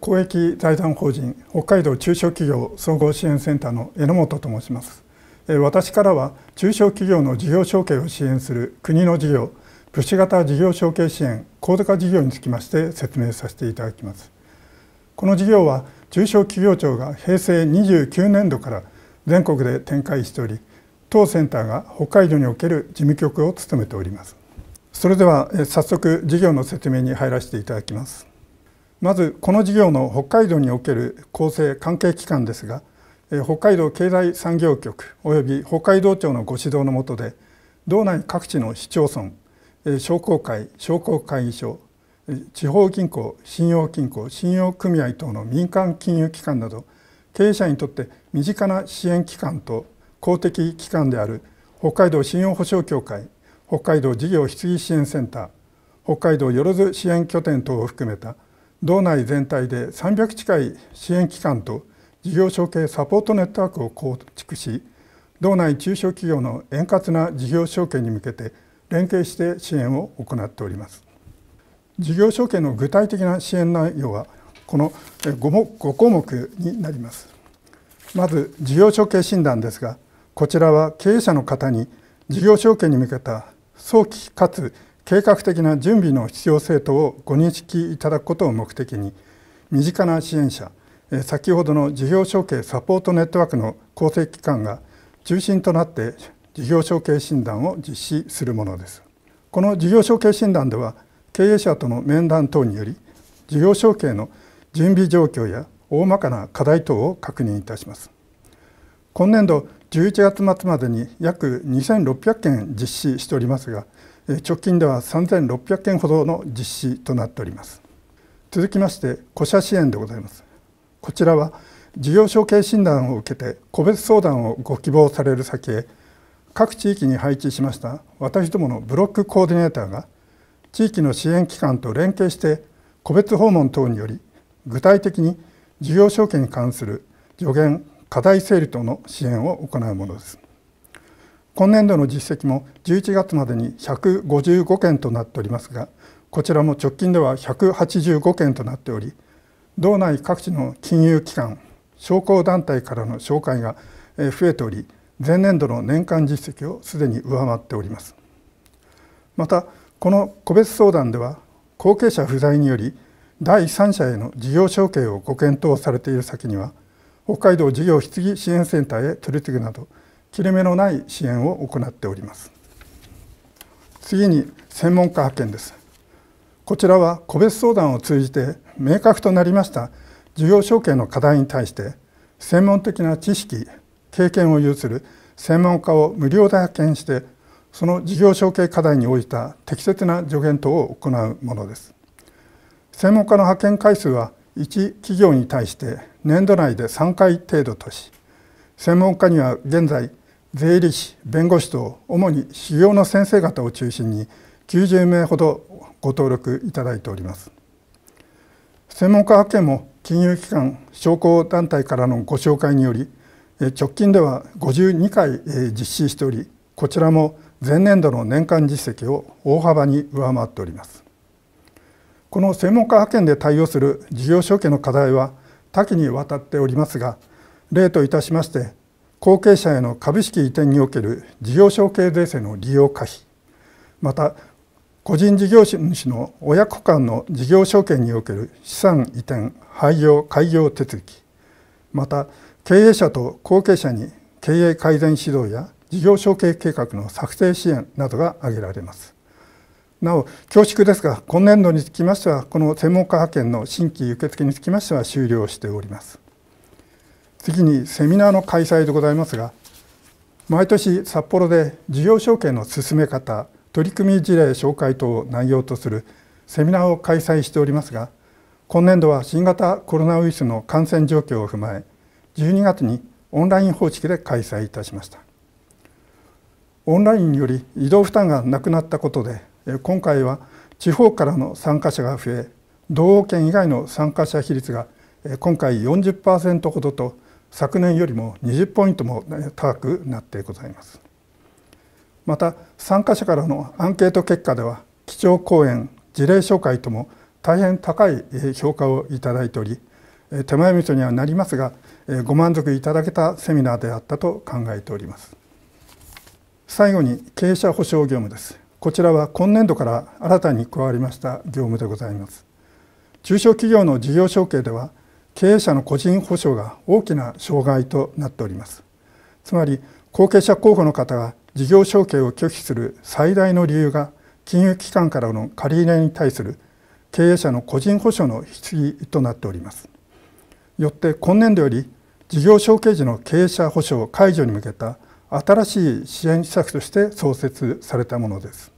公益財団法人北海道中小企業総合支援センターの榎本と申します。私からは中小企業の事業承継を支援する国の事業物資型事業承継支援高度化事業につきまして説明させていただきます。この事業は中小企業庁が平成29年度から全国で展開しており当センターが北海道における事務局を務めております。それでは早速事業の説明に入らせていただきます。まずこの事業の北海道における構成関係機関ですが北海道経済産業局および北海道庁のご指導の下で道内各地の市町村商工会商工会議所地方銀行信用金庫信用組合等の民間金融機関など経営者にとって身近な支援機関と公的機関である北海道信用保証協会北海道事業質疑支援センター北海道よろず支援拠点等を含めた道内全体で300近い支援機関と事業承継サポートネットワークを構築し道内中小企業の円滑な事業承継に向けて連携して支援を行っております。事業承継の具体的な支援内容はこの 5, 5項目になります。まず事業承継診断ですがこちらは経営者の方に事業承継に向けた早期かつ計画的な準備の必要性等をご認識いただくことを目的に身近な支援者先ほどの事業承継サポートネットワークの構成機関が中心となって事業承継診断を実施するものです。この事業承継診断では経営者との面談等により事業承継の準備状況や大まかな課題等を確認いたします。今年度11月末までに約2600件実施しておりますが直近では3600件ほどの実施となっております。続きまして顧社支援でございます。こちらは事業承継診断を受けて個別相談をご希望される先へ各地域に配置しました私どものブロックコーディネーターが地域の支援機関と連携して個別訪問等により具体的に事業承継に関する助言課題整理等の支援を行うものです。今年度の実績も11月までに155件となっておりますがこちらも直近では185件となっており道内各地の金融機関商工団体からの紹介が増えており前年度の年間実績をすでに上回っております。またこの個別相談では後継者不在により第三者への事業承継をご検討されている先には北海道事業質疑支援センターへ取り次ぐなど切れ目のない支援を行っております。次に専門家派遣です。こちらは個別相談を通じて明確となりました事業承継の課題に対して専門的な知識経験を有する専門家を無料で派遣してその事業承継課題に応じた適切な助言等を行うものです。専門家の派遣回数は1企業に対して年度内で3回程度とし専門家には現在税理士弁護士と主に修行の先生方を中心に90名ほどご登録いただいております。専門家派遣も金融機関商工団体からのご紹介により直近では52回実施しておりこちらも前年度の年間実績を大幅に上回っております。この専門家派遣で対応する事業承継の課題は多岐にわたっておりますが例といたしまして後継者への株式移転における事業承継税制の利用可否また個人事業主の親子間の事業承継における資産移転廃業開業手続きまた経営者と後継者に経営改善指導や事業承継計画の作成支援などが挙げられます。なお恐縮ですが今年度につきましてはこの専門家派遣の新規受付につきましては終了しております。次にセミナーの開催でございますが毎年札幌で事業承継の進め方取り組み事例紹介等を内容とするセミナーを開催しておりますが今年度は新型コロナウイルスの感染状況を踏まえ12月にオンライン方式で開催いたしました。オンラインにより移動負担がなくなったことで今回は地方からの参加者が増え道央圏以外の参加者比率が今回40%ほどと昨年よりも20ポイントも高くなってございます。また参加者からのアンケート結果では基調講演事例紹介とも大変高い評価をいただいており手前味噌にはなりますがご満足いただけたセミナーであったと考えております。最後に経営者保証業務です。こちらは今年度から新たに加わりました業務でございます。中小企業の事業承継では経営者の個人保証が大きな障害となっております。つまり後継者候補の方が事業承継を拒否する最大の理由が金融機関からの借り入れに対する経営者の個人保証の必要となっております。よって今年度より事業承継時の経営者保証解除に向けた新しい支援施策として創設されたものです。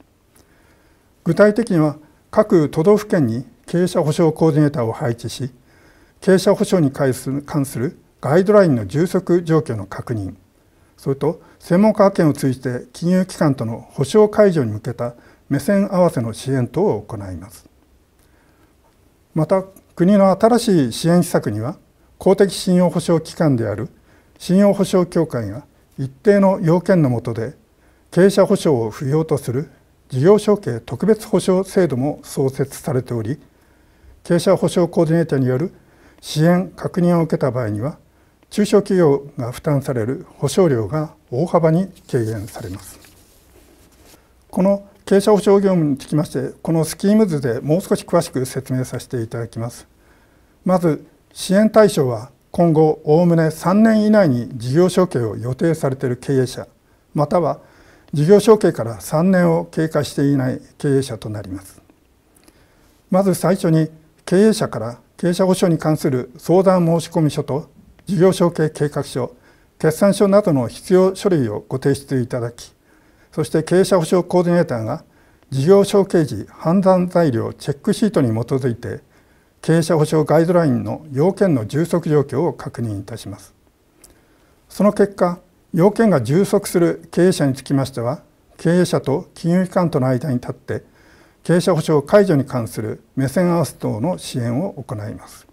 具体的には各都道府県に経営者保証コーディネーターを配置し経営者保証に関するガイドラインの充足状況の確認それと専門家派遣を通じて金融機関との保証解除に向けた目線合わせの支援等を行います。また国の新しい支援施策には公的信用保証機関である信用保証協会が一定の要件の下で経営者保証を不要とする事業承継特別保証制度も創設されており経営者保証コーディネーターによる支援確認を受けた場合には中小企業が負担される保証料が大幅に軽減されます。この経営者保証業務につきましてこのスキーム図でもう少し詳しく説明させていただきます。まず支援対象は今後おおむね3年以内に事業承継を予定されている経営者または事業承継から3年を経過していない経営者となります。まず最初に経営者から経営者保証に関する相談申込書と事業承継計画書決算書などの必要書類をご提出いただきそして経営者保証コーディネーターが事業承継時判断材料チェックシートに基づいて経営者保証ガイドラインの要件の充足状況を確認いたします。その結果要件が充足する経営者につきましては経営者と金融機関との間に立って経営者保証解除に関する目線合わせ等の支援を行います。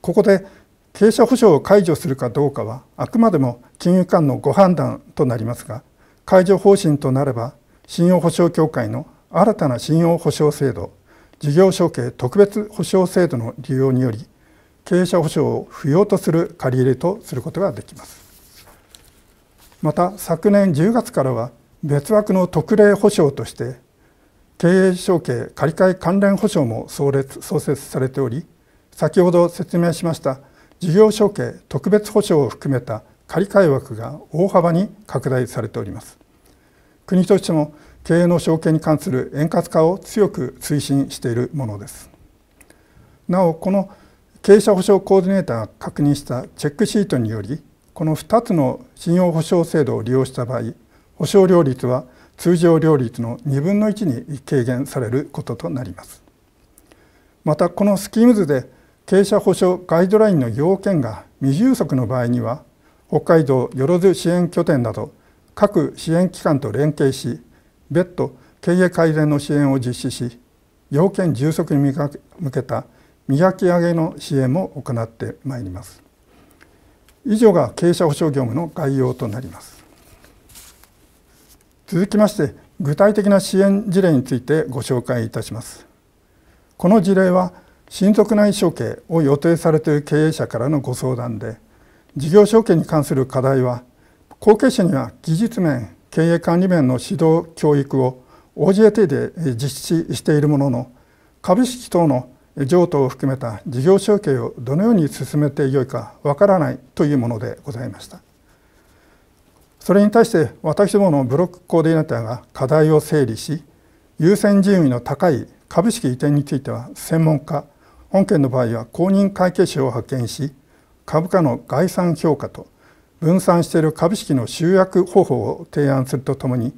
ここで経営者保証を解除するかどうかはあくまでも金融機関のご判断となりますが解除方針となれば信用保証協会の新たな信用保証制度事業承継特別保証制度の利用により経営者保証を不要とする借り入れとすることができます。また昨年10月からは別枠の特例保証として経営承継借り換え関連保証も創設されており先ほど説明しました事業承継特別保証を含めた借り換え枠が大幅に拡大されております。国としても経営の承継に関する円滑化を強く推進しているものです。なおこの経営者保証コーディネーターが確認したチェックシートによりこの2つの信用保証制度を利用した場合保証料率は通常料率の2分の1に軽減されることとなります。またこのスキーム図で経営者保証ガイドラインの要件が未充足の場合には北海道よろず支援拠点など各支援機関と連携し別途経営改善の支援を実施し要件充足に向けた磨き上げの支援も行ってまいります。以上が経営者保証業務の概要となります。続きまして具体的な支援事例についてご紹介いたします。この事例は親族内承継を予定されている経営者からのご相談で事業承継に関する課題は後継者には技術面経営管理面の指導教育を OJT で実施しているものの株式等の譲渡を含めた事業承継をどのように進めてよいかわからないというものでございました。それに対して私どものブロックコーディネーターが課題を整理し優先順位の高い株式移転については専門家本件の場合は公認会計士を派遣し株価の概算評価と分散している株式の集約方法を提案するとともに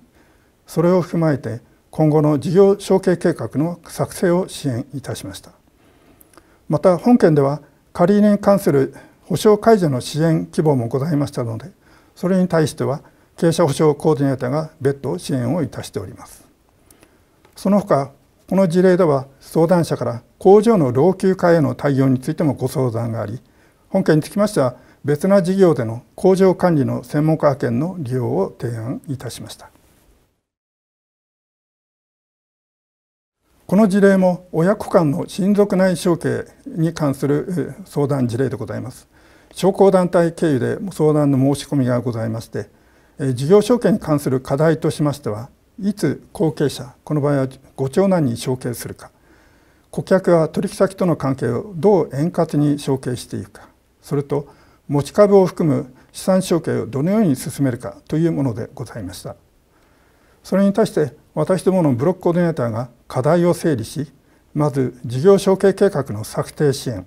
それを踏まえて今後の事業承継計画の作成を支援いたしました。また本件では借り入れに関する保証解除の支援希望もございましたのでそれに対しては経営者保証コーディネーターが別途支援をいたしております。その他この事例では相談者から工場の老朽化への対応についてもご相談があり本件につきましては別な事業での工場管理の専門家派遣の利用を提案いたしました。この事例も親子間の親族内承継に関する相談事例でございます。商工団体経由で相談の申し込みがございまして事業承継に関する課題としましてはいつ後継者この場合はご長男に承継するか顧客は取引先との関係をどう円滑に承継していくかそれと持ち株を含む資産承継をどのように進めるかというものでございました。それに対して私どものブロックコーディネーターが課題を整理しまず事業承継計画の策定支援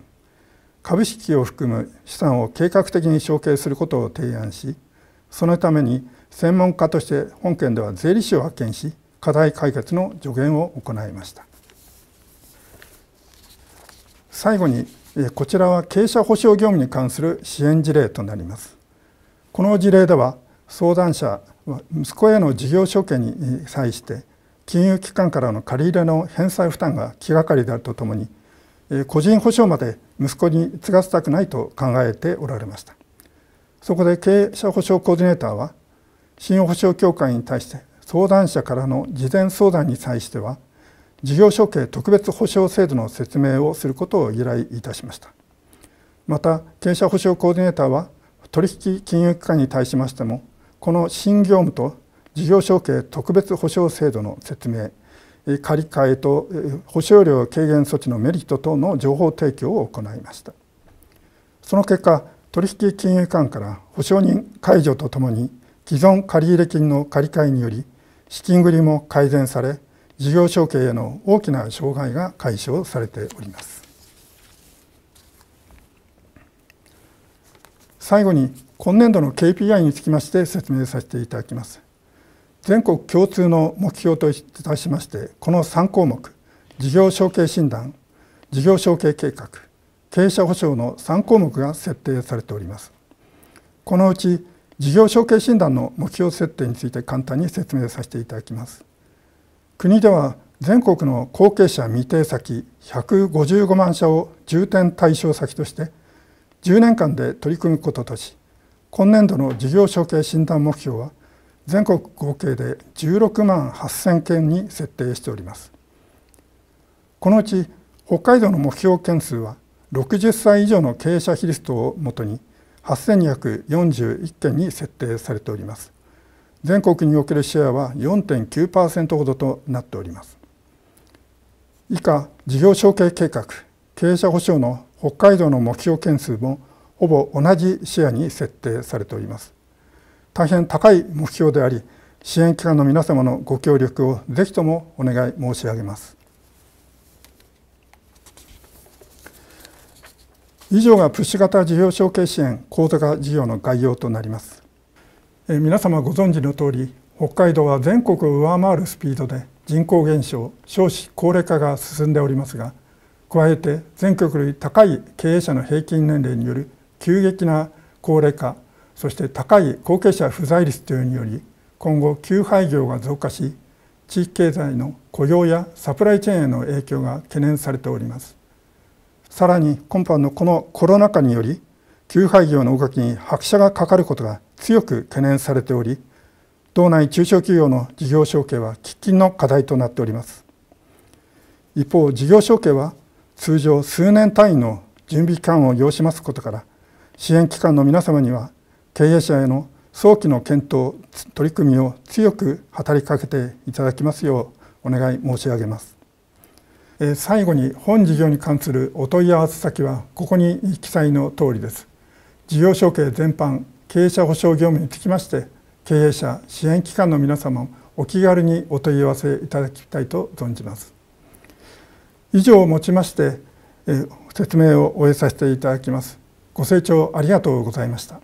株式を含む資産を計画的に承継することを提案しそのために専門家として本件では税理士を派遣し課題解決の助言を行いました。最後にこちらは経営者保証業務に関する支援事例となります。この事例では相談者は息子への事業承継に際して金融機関からの借り入れの返済負担が気がかりであるとともに個人保証まで息子に継がせたくないと考えておられました。そこで経営者保証コーディネーターは信用保証協会に対して相談者からの事前相談に際しては事業承継特別保証制度の説明をすることを依頼いたしました。また経営者保証コーディネーターは取引金融機関に対しましてもこの新業務と事業承継特別保証制度の説明借り換えと保証料軽減措置のメリット等の情報提供を行いました。その結果取引金融機関から保証人解除とともに既存借入金の借り換えにより資金繰りも改善され事業承継への大きな障害が解消されております。最後に今年度の KPI につきまして説明させていただきます。全国共通の目標といたしましてこの3項目事業承継診断事業承継計画経営者保証の3項目が設定されております。このうち事業承継診断の目標設定について簡単に説明させていただきます。国では全国の後継者未定先155万社を重点対象先として10年間で取り組むこととし今年度の事業承継診断目標は全国合計で16万8000件に設定しております。このうち北海道の目標件数は60歳以上の経営者比率等をもとに8241件に設定されております。全国におけるシェアは4.9%ほどとなっております。以下事業承継計画経営者保証の北海道の目標件数もほぼ同じシェアに設定されております。大変高い目標であり支援機関の皆様のご協力をぜひともお願い申し上げます。以上がプッシュ型事業承継支援口座化事業の概要となります。え皆様ご存知の通り北海道は全国を上回るスピードで人口減少少子高齢化が進んでおりますが加えて全国より高い経営者の平均年齢による急激な高齢化そして高い後継者不在率というにより今後休廃業が増加し地域経済の雇用やサプライチェーンへの影響が懸念されております。さらに今般のこのコロナ禍により休廃業の動きに拍車がかかることが強く懸念されており道内中小企業の事業承継は喫緊の課題となっております。一方事業承継は通常数年単位の準備期間を要しますことから支援機関の皆様には経営者への早期の検討取り組みを強く働きかけていただきますようお願い申し上げます。最後に本事業に関するお問い合わせ先はここに記載の通りです。事業承継全般経営者保証業務につきまして経営者支援機関の皆様お気軽にお問い合わせいただきたいと存じます。以上をもちまして説明を終えさせていただきます。ご清聴ありがとうございました。